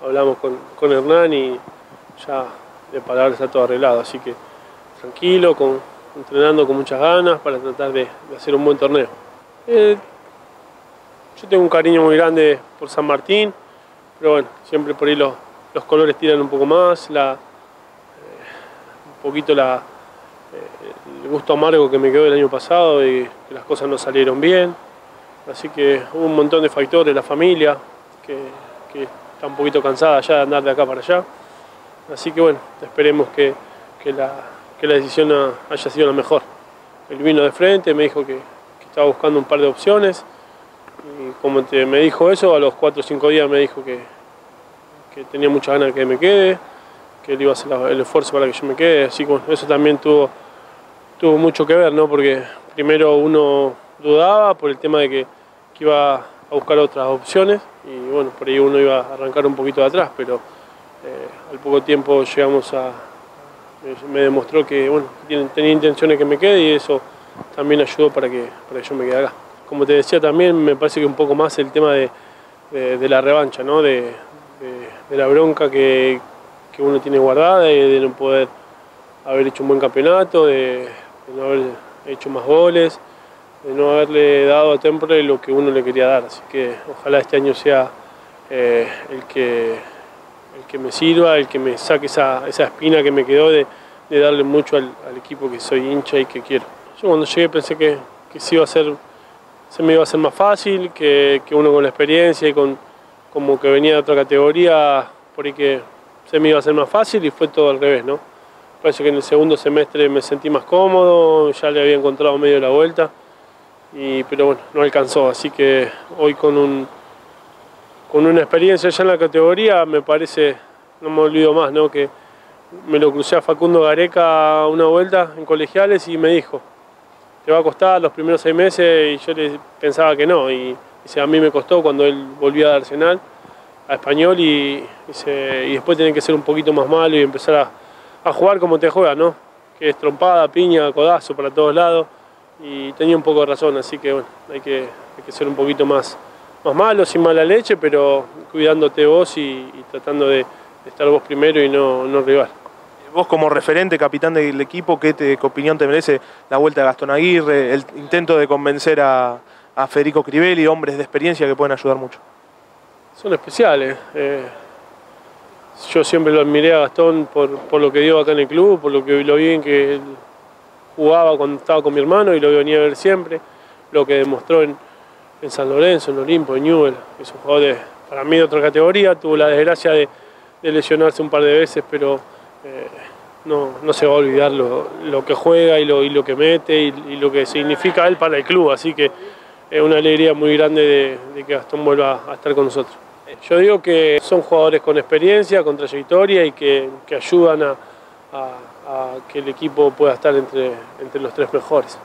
con Hernán y ya de palabras está todo arreglado. Así que tranquilo, con, entrenando con muchas ganas para tratar de, hacer un buen torneo. Eh, yo tengo un cariño muy grande por San Martín, pero bueno, siempre por ahí los, colores tiran un poco más, la, eh, un poquito la, eh, el gusto amargo que me quedó el año pasado y que las cosas no salieron bien. Así que hubo un montón de factores, la familia, que está un poquito cansada ya de andar de acá para allá. Así que bueno, esperemos que, la, la, decisión haya sido la mejor. Él vino de frente, me dijo que, estaba buscando un par de opciones y como me dijo eso, a los 4 o 5 días me dijo que, tenía muchas ganas de que me quede, que él iba a hacer el esfuerzo para que yo me quede, así que eso también tuvo, tuvo mucho que ver, ¿no? porque primero uno dudaba por el tema de que, que iba a buscar otras opciones y bueno, por ahí uno iba a arrancar un poquito de atrás, pero eh, al poco tiempo llegamos a, me demostró que bueno, tenía intenciones que me quede y eso también ayudó para que, para yo me quede acá. Como te decía también, me parece que un poco más el tema de, la revancha, ¿no? de, la bronca que, uno tiene guardada de no poder haber hecho un buen campeonato, de, no haber hecho más goles, de no haberle dado a Temple lo que uno le quería dar. Así que ojalá este año sea eh, el que el que me sirva, el que me saque esa, espina que me quedó de, darle mucho al, equipo que soy hincha y que quiero. Yo cuando llegué pensé que, que iba a ser, se me iba a hacer más fácil, que, uno con la experiencia y con como que venía de otra categoría, por ahí que se me iba a hacer más fácil y fue todo al revés, ¿no? Parece que en el segundo semestre me sentí más cómodo, ya le había encontrado medio de la vuelta, y, pero bueno, no alcanzó, así que hoy con un con una experiencia ya en la categoría, me parece, no me olvido más, ¿no? que me lo crucé a Facundo Gareca una vuelta en colegiales y me dijo, te va a costar los primeros seis meses y yo le pensaba que no. Y a mí me costó cuando él volvió a Arsenal, a Español y, y después tiene que ser un poquito más malo y empezar a, a jugar como te juega, ¿no? que es trompada, piña, codazo para todos lados y tenía un poco de razón, así que bueno, hay que, hay que ser un poquito más más malo, sin mala leche, pero cuidándote vos y, tratando de, estar vos primero y no, no rival. Vos como referente, capitán del equipo, ¿qué, te, opinión te merece la vuelta de Gastón Aguirre, el intento de convencer a, Federico Crivelli, hombres de experiencia que pueden ayudar mucho? Son especiales. Eh, yo siempre lo admiré a Gastón por, por, lo que dio acá en el club, por lo que lo bien que jugaba cuando estaba con mi hermano y lo venía a ver siempre, lo que demostró en, en San Lorenzo, en Olimpo, en Newell. Es un jugador para mí de otra categoría, tuvo la desgracia de, lesionarse un par de veces, pero eh, no, se va a olvidar lo, que juega y lo, y lo que mete y, lo que significa él para el club. Así que es una alegría muy grande de, que Gastón vuelva a estar con nosotros. Yo digo que son jugadores con experiencia, con trayectoria y que, ayudan a, que el equipo pueda estar entre, entre los tres mejores.